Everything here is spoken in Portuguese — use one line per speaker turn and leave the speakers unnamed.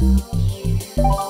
Ui!